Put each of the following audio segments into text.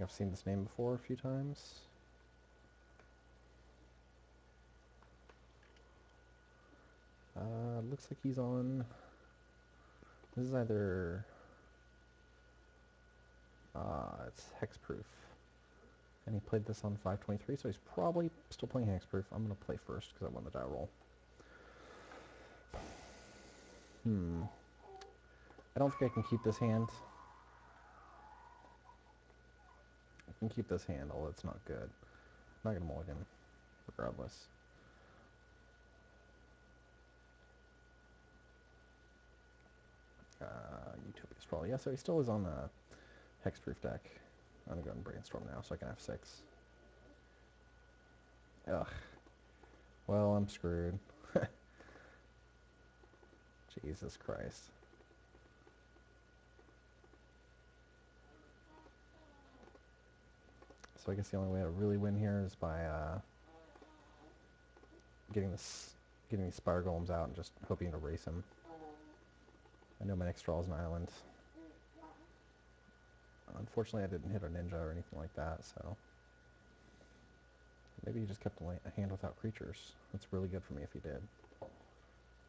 think I've seen this name before a few times. Uh, looks like he's on... This is either... Uh, it's Hexproof. And he played this on 523, so he's probably still playing Hexproof. I'm going to play first because I won the die roll. Hmm. I don't think I can keep this hand. I can keep this handle. it's not good. I'm not going to mulligan, regardless. Uh, Utopia's probably, yeah, so he still is on the Hexproof deck. I'm going to go and Brainstorm now so I can have six. Ugh. Well, I'm screwed. Jesus Christ. So I guess the only way to really win here is by uh, getting this, getting these Spire Golems out and just hoping to race him. I know my next draw is an island. Unfortunately, I didn't hit a ninja or anything like that, so... Maybe he just kept a, a hand without creatures. That's really good for me if he did.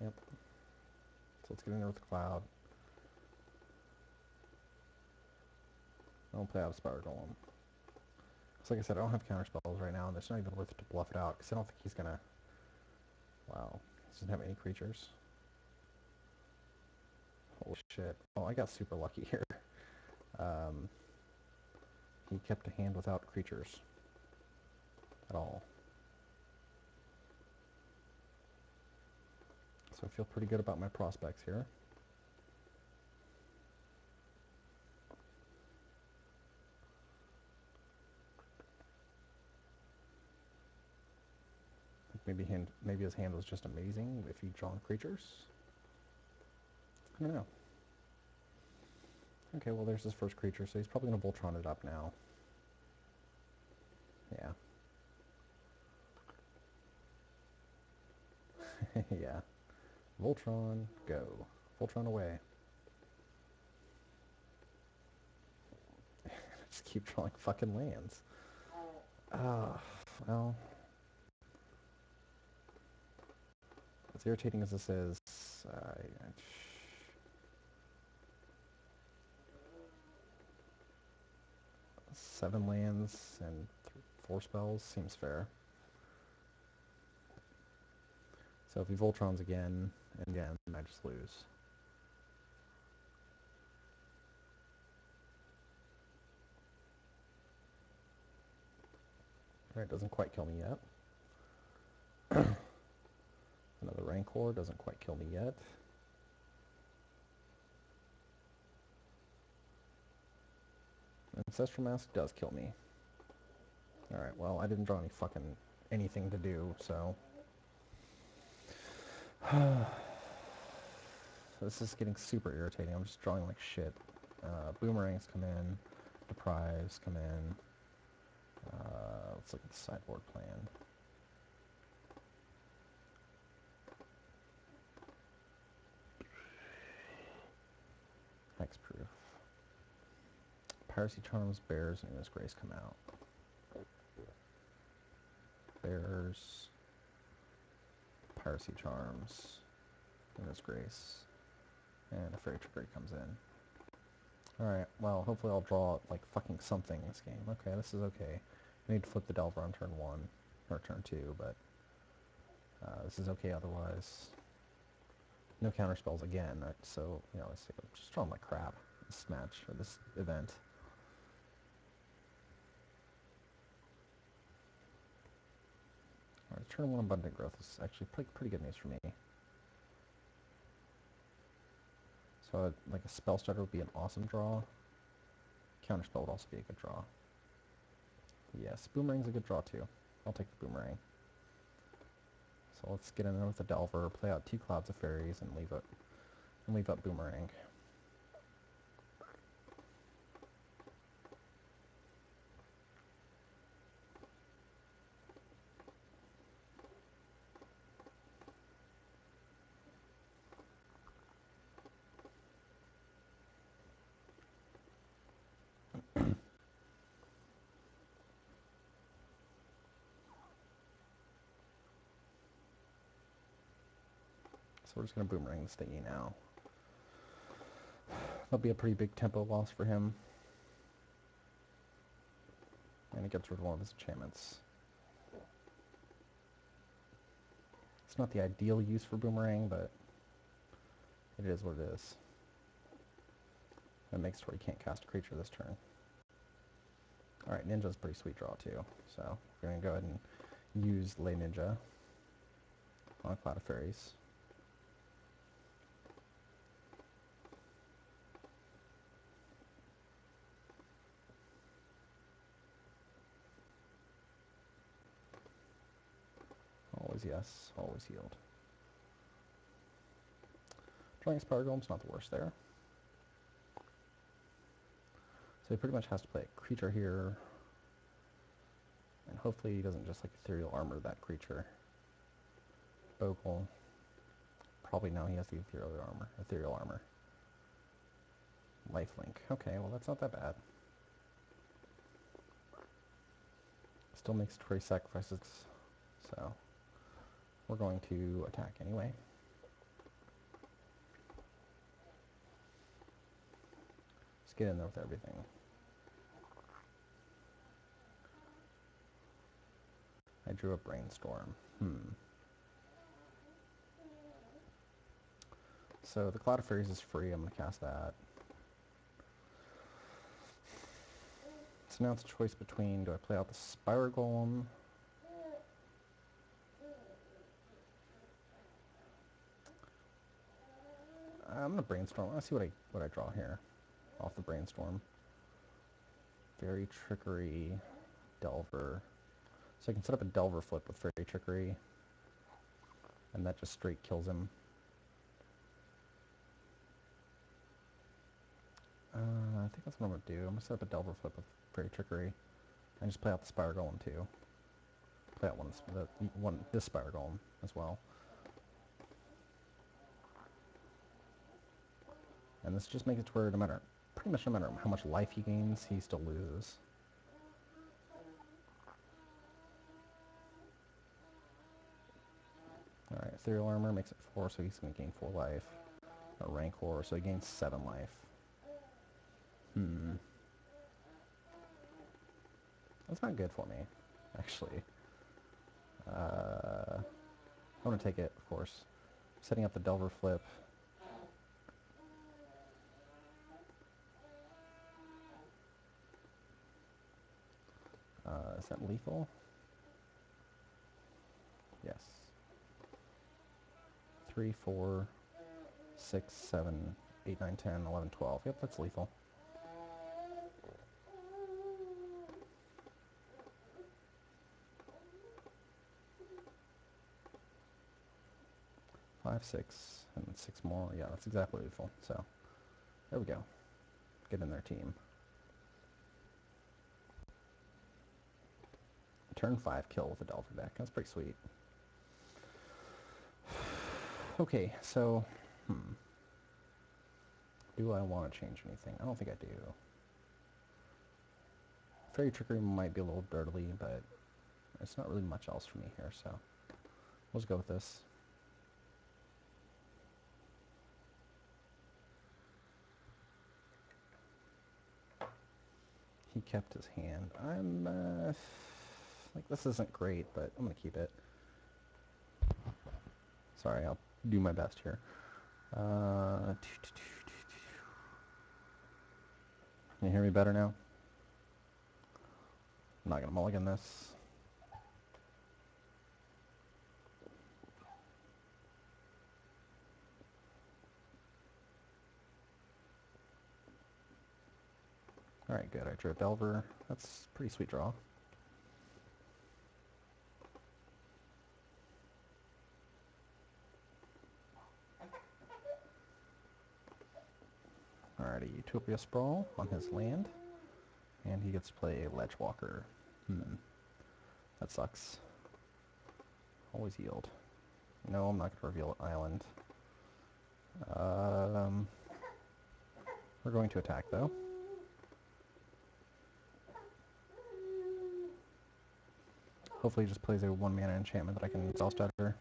Yep. So let's get in there with the cloud. I'll play out a Spire Golem. So like I said, I don't have counter spells right now, and it's not even worth it to bluff it out, because I don't think he's gonna... Wow. He doesn't have any creatures. Holy shit. Oh, I got super lucky here. Um, he kept a hand without creatures. At all. So I feel pretty good about my prospects here. Maybe hand, maybe his hand was just amazing if he'd drawn creatures. I don't know. Okay, well there's his first creature, so he's probably going to Voltron it up now. Yeah. yeah. Voltron, go. Voltron away. Just keep drawing fucking lands. Ah, uh, well... As irritating as this is, seven lands and four spells seems fair. So if he Voltrons again and again, I just lose. Alright, doesn't quite kill me yet. Another Rancor doesn't quite kill me yet. Ancestral Mask does kill me. Alright, well, I didn't draw any fucking anything to do, so... this is getting super irritating. I'm just drawing like shit. Uh, boomerangs come in. Deprives come in. Uh, let's look at the sideboard plan. Hexproof. Piracy Charms, Bears, and Innis Grace come out. Bears, Piracy Charms, Innis Grace, and a Fairy Trickery comes in. Alright, well, hopefully I'll draw, like, fucking something this game. Okay, this is okay. I need to flip the Delver on turn 1, or turn 2, but uh, this is okay otherwise. No counter spells again, so, you know, let's just drawing like crap this match, or this event. Turn 1 Abundant Growth is actually pretty, pretty good news for me. So, uh, like, a Spell Stutter would be an awesome draw. Counterspell would also be a good draw. Yes, Boomerang's a good draw, too. I'll take the Boomerang. So let's get in there with the Delver, play out two Clouds of Fairies, and leave it, and leave up Boomerang. So we're just going to boomerang this thingy now. That'll be a pretty big tempo loss for him. And it gets rid of all of his enchantments. It's not the ideal use for boomerang, but it is what it is. That makes it where he can't cast a creature this turn. Alright, Ninja's pretty sweet draw too, so we're going to go ahead and use Lay Ninja on a Cloud of Fairies. Always yes, always healed. Drawing Spire Golem's not the worst there. He pretty much has to play a creature here. And hopefully he doesn't just like ethereal armor that creature. Bogle. Probably now he has the ethereal armor. Ethereal armor. Lifelink. Okay, well that's not that bad. Still makes it where he sacrifices, so we're going to attack anyway. Let's get in there with everything. I drew a brainstorm. Hmm. So the Cloud of Fairies is free, I'm going to cast that. So now it's a choice between, do I play out the Spire Golem? I'm going to brainstorm. I want see what I, what I draw here off the brainstorm. Fairy Trickery, Delver. So I can set up a Delver flip with Fairy Trickery, and that just straight kills him. Uh, I think that's what I'm going to do. I'm going to set up a Delver flip with Fairy Trickery, and just play out the Spire Golem too. Play out one, the, one this Spire Golem as well. And this just makes it to where no matter, pretty much no matter how much life he gains, he still loses. Alright, Ethereal Armor makes it 4, so he's going to gain 4 life. A Rancor, so he gains 7 life. Hmm. That's not good for me, actually. Uh, I'm going to take it, of course. Setting up the Delver flip. Uh, is that lethal? Yes. 3, 4, 6, 7, 8, 9, 10, 11, 12. Yep, that's lethal. Five, six, and six more. Yeah, that's exactly lethal. So, there we go. Get in their team. Turn 5 kill with a Delver deck. That's pretty sweet. Okay, so, hmm. Do I want to change anything? I don't think I do. Fairy Trickery might be a little dirtily, but it's not really much else for me here, so let's go with this. He kept his hand. I'm, uh, like, this isn't great, but I'm going to keep it. Sorry, I'll do my best here. Uh, can you hear me better now? I'm not going to mulligan this. Alright, good. I drew a Delver. That's pretty sweet draw. Alrighty, Utopia Sprawl on his land. And he gets to play Ledgewalker. Hmm. That sucks. Always yield. No, I'm not going to reveal Island. Um, we're going to attack, though. Hopefully he just plays a one mana enchantment that I can exhaust after.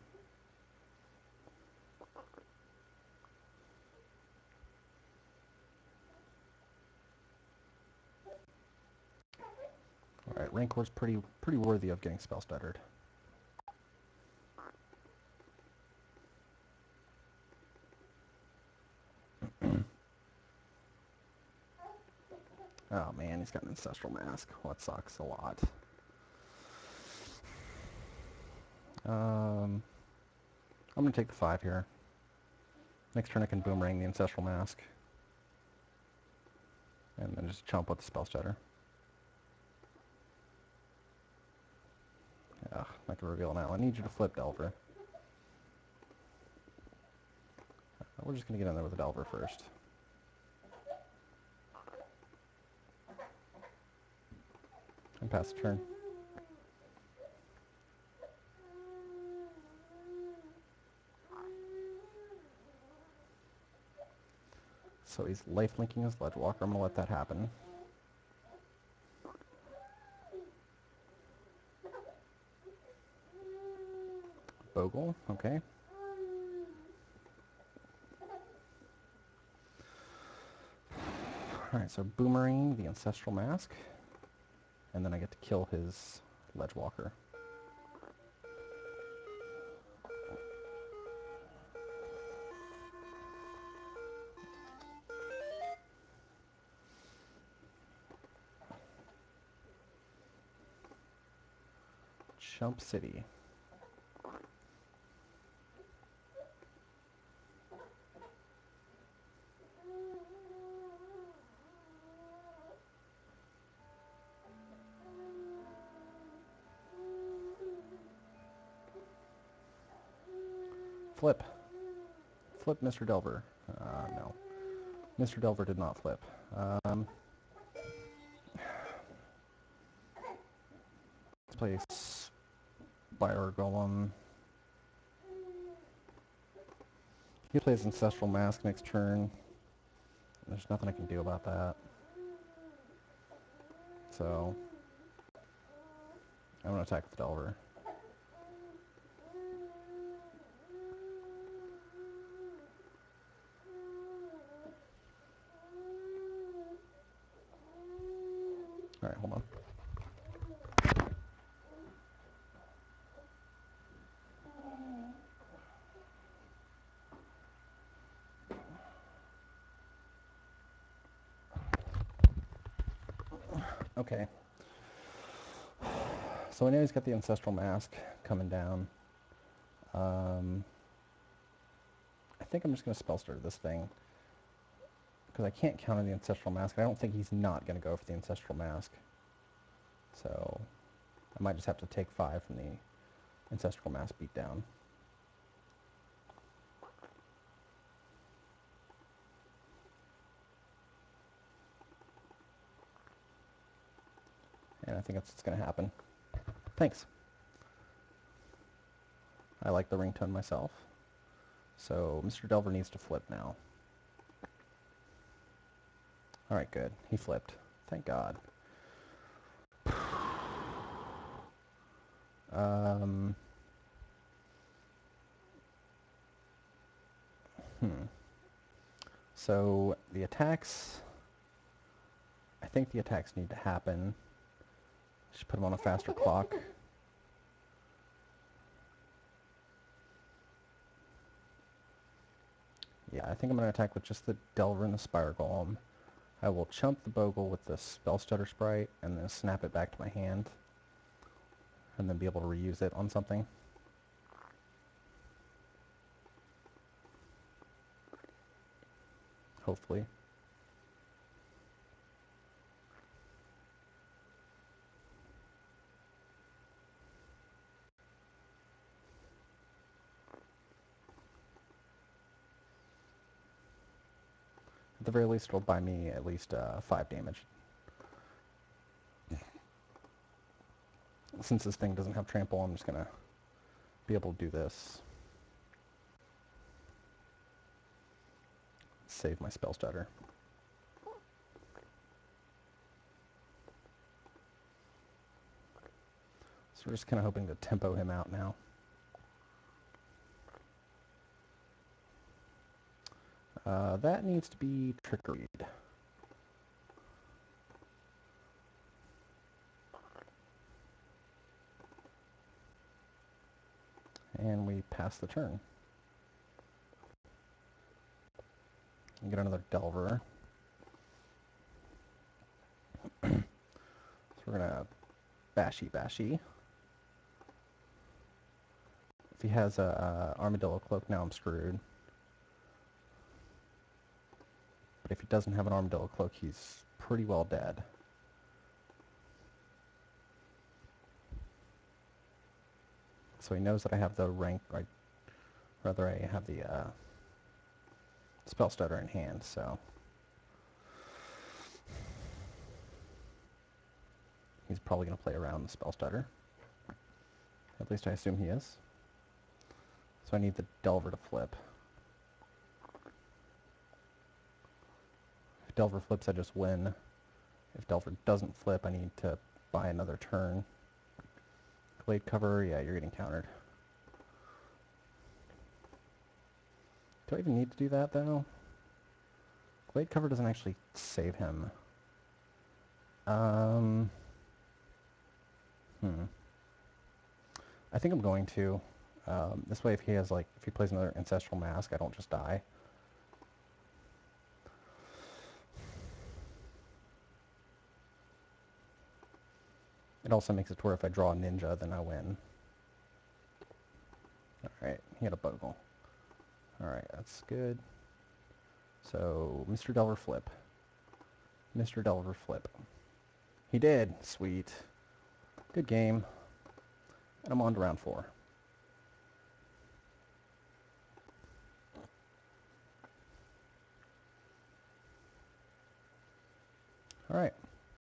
Alright, Rancor's pretty pretty worthy of getting spell stuttered. oh man, he's got an Ancestral Mask. Well, that sucks a lot. Um, I'm to take the 5 here. Next turn I can Boomerang the Ancestral Mask. And then just chomp with the Spell Stutter. Ugh, not gonna reveal now. I need you to flip Delver. Uh, we're just gonna get in there with the Delver first. And pass the turn. So he's life linking his Ledgewalker. I'm gonna let that happen. Okay. Alright, so Boomerang, the Ancestral Mask. And then I get to kill his Ledgewalker. Chump City. Flip. Flip Mr. Delver. Uh, no. Mr. Delver did not flip. Um, let's play Spire Golem. He plays Ancestral Mask next turn. There's nothing I can do about that. So, I'm going to attack the Delver. Alright, hold on. Okay. So I know he's got the Ancestral Mask coming down. Um, I think I'm just going to Spell Stutter this thing because I can't counter the Ancestral Mask. I don't think he's not going to go for the Ancestral Mask. So I might just have to take five from the Ancestral Mask beatdown. And I think that's what's going to happen. Thanks. I like the ringtone myself. So Mr. Delver needs to flip now. Alright, good. He flipped. Thank God. Um, hmm. So the attacks, I think the attacks need to happen. Just put them on a faster clock. Yeah, I think I'm going to attack with just the Delver and the Spire Golem. I will chump the Bogle with the Spell Stutter Sprite and then snap it back to my hand. And then be able to reuse it on something. Hopefully. At the very least, it'll buy me at least uh, 5 damage. Since this thing doesn't have trample, I'm just going to be able to do this. Save my spell stutter. So we're just kind of hoping to tempo him out now. Uh, that needs to be trickery. And we pass the turn. Get another Delver. so we're going to Bashy Bashy. If he has a, a Armadillo Cloak, now I'm screwed. But if he doesn't have an armadillo cloak, he's pretty well dead. So he knows that I have the rank, or rather I have the uh, spell stutter in hand, so. He's probably going to play around the spell stutter. At least I assume he is. So I need the Delver to flip. Delver flips, I just win. If Delver doesn't flip, I need to buy another turn. Glade cover, yeah, you're getting countered. Do I even need to do that, though? Glade cover doesn't actually save him. Um... Hmm. I think I'm going to. Um, this way, if he has like, if he plays another Ancestral Mask, I don't just die. It also makes it to where if I draw a ninja, then I win. Alright, he had a bogle. Alright, that's good. So, Mr. Delver flip. Mr. Delver flip. He did. Sweet. Good game. And I'm on to round four. All right.